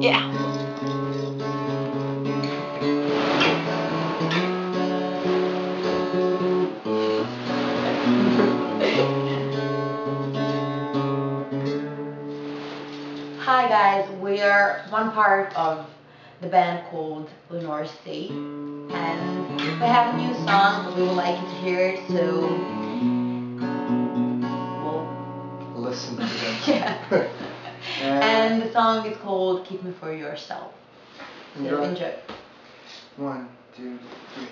Yeah. Hi guys, we are one part of the band called Lenorestate and we have a new song that we would like you to hear it so we'll Listen to it. yeah and the song is called Keep Me For Yourself so Enjoy. enjoy. One, two, three.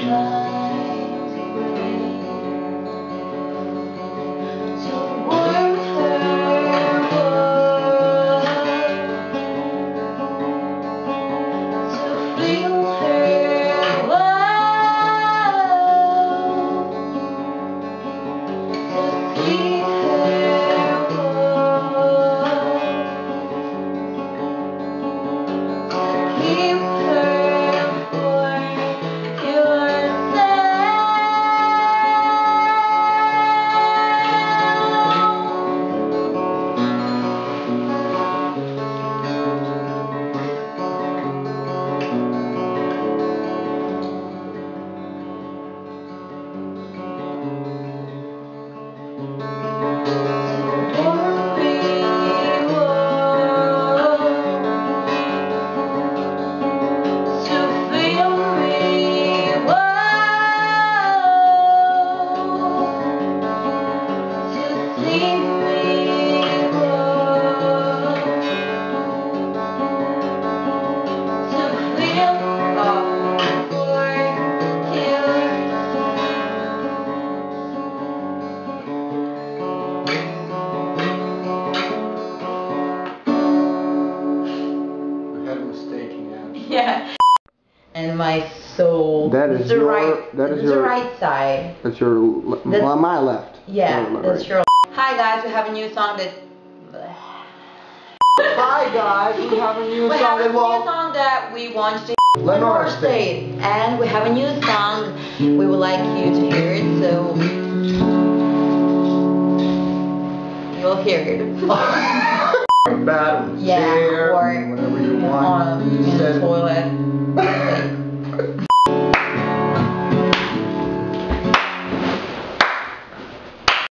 You my soul. That is the your- right. that is the your- right side. That's your, That's- my left. Yeah, Your that's right. your. Hi guys, we have a new song that. Hi guys, we have a new We song have a that new song that we want to. Lenore State, and we have a new song. We would like you to hear it, so you'll hear it. Bad Yeah, or